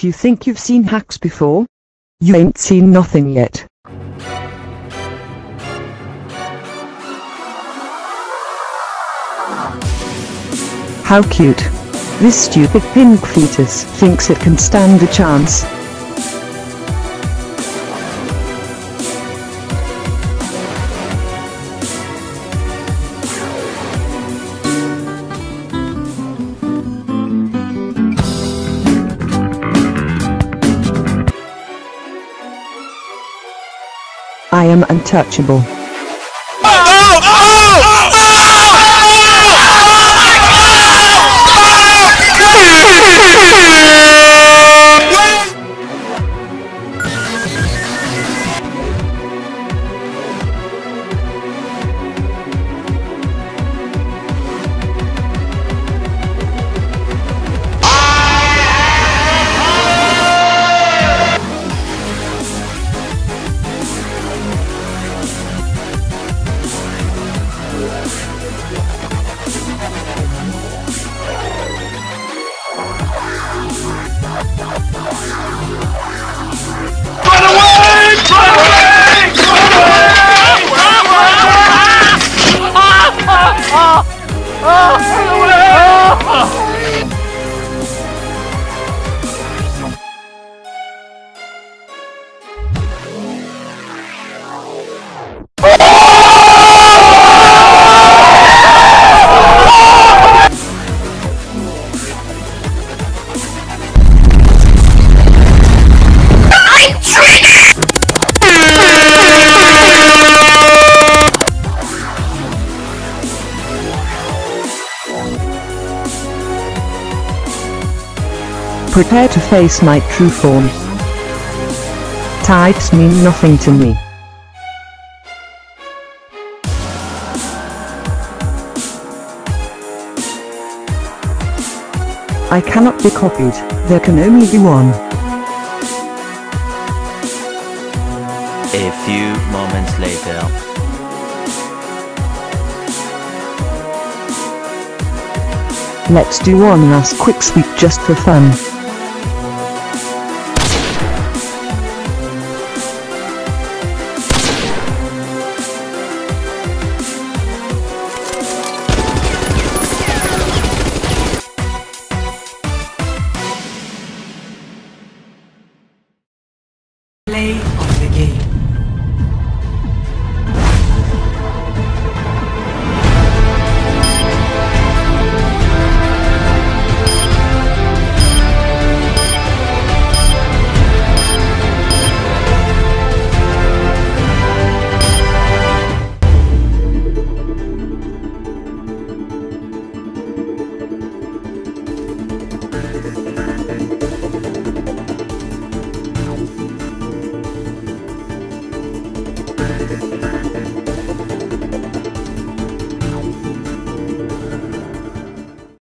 If you think you've seen hax before, you ain't seen nothing yet. How cute. This stupid pink fetus thinks it can stand a chance. I am untouchable. Run 아! 아! 아! Prepare to face my true form. Types mean nothing to me. I cannot be copied, there can only be one. A few moments later. Let's do one last quick sweep just for fun. Play of the game.